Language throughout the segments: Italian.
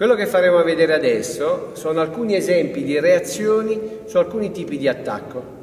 Quello che faremo vedere adesso sono alcuni esempi di reazioni su alcuni tipi di attacco.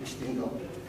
Bestimmt auch.